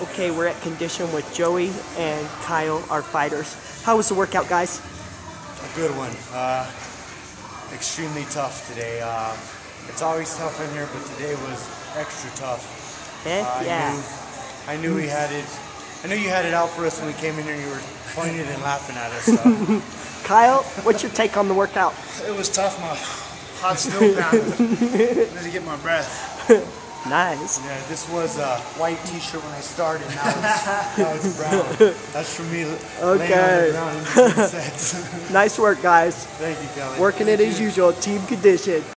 Okay, we're at Conditioned with Joey and Kyle, our fighters. How was the workout, guys? A good one. Uh, extremely tough today. Uh, it's always tough in here, but today was extra tough. Heck Uh, yeah. I knew, I knew we had it. I knew you had it out for us when we came in here. and You were pointing and laughing at us. So. Kyle, what's your take on the workout? It was tough. My hot still pounding. Ready to get my breath. Nice. yeah, this was a white T-shirt when I started. Now it's, now it's brown. That's for me. laying on the Okay. ground in between sets. Nice work, guys. Thank you, Kelly. Working it as usual, team Conditioned.